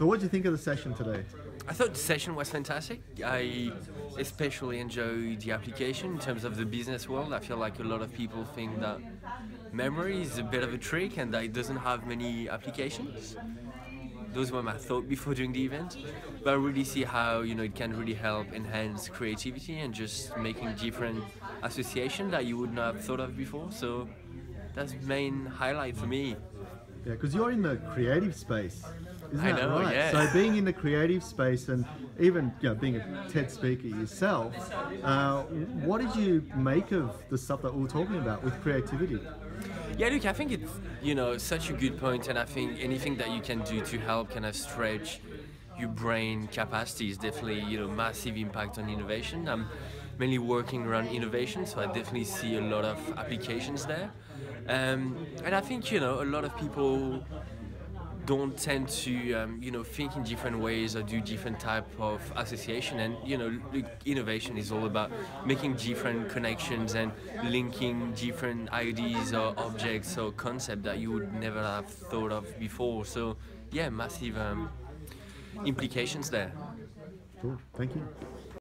So what do you think of the session today? I thought the session was fantastic. I especially enjoyed the application in terms of the business world. I feel like a lot of people think that memory is a bit of a trick and that it doesn't have many applications. Those were my thoughts before doing the event. But I really see how you know it can really help enhance creativity and just making different associations that you would not have thought of before. So that's the main highlight for me. Yeah, because you're in the creative space. Isn't I that know, right? yeah. So being in the creative space and even you know, being a TED speaker yourself, uh, what did you make of the stuff that we were talking about with creativity? Yeah, look, I think it's you know such a good point, and I think anything that you can do to help kind of stretch your brain capacity is definitely you know massive impact on innovation. I'm mainly working around innovation, so I definitely see a lot of applications there. Um, and I think you know a lot of people don't tend to um, you know think in different ways or do different type of association and you know innovation is all about making different connections and linking different ideas or objects or concepts that you would never have thought of before so yeah massive um, implications there Cool. Thank you.